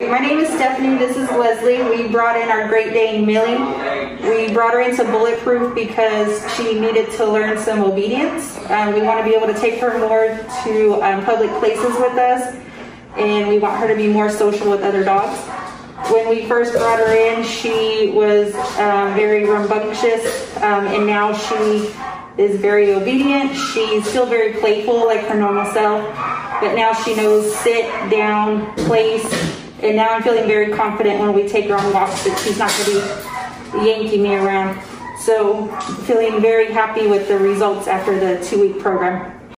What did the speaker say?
My name is Stephanie. This is Leslie. We brought in our Great Dane Millie. We brought her into Bulletproof because she needed to learn some obedience. Um, we want to be able to take her more to um, public places with us, and we want her to be more social with other dogs. When we first brought her in, she was um, very rambunctious, um, and now she is very obedient. She's still very playful, like her normal self, but now she knows sit, down, place, and now I'm feeling very confident when we take her on walks that she's not going to be yanking me around. So feeling very happy with the results after the two-week program.